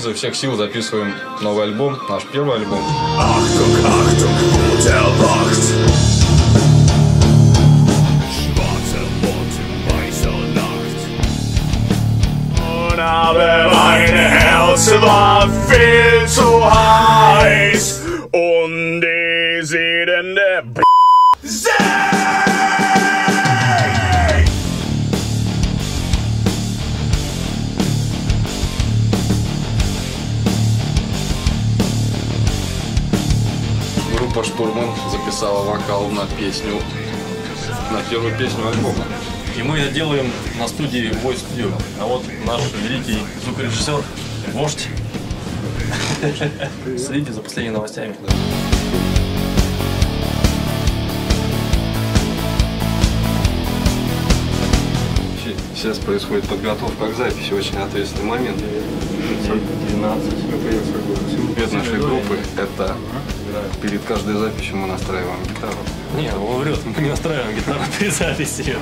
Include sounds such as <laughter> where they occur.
изо всех сил записываем новый альбом, наш первый альбом. Worte, weißer Nacht. Und die siedende B Группа Штурман записала вокал на песню, на первую песню альбома. И мы это делаем на студии Boy Studio. А вот наш великий звукорежиссер, вождь. <laughs> Следите за последними новостями. Сейчас происходит подготовка к записи, очень ответственный момент. 12. Бед нашей группы – это перед каждой записью мы настраиваем гитару. Не, он врет, мы не настраиваем гитару <laughs> перед записью.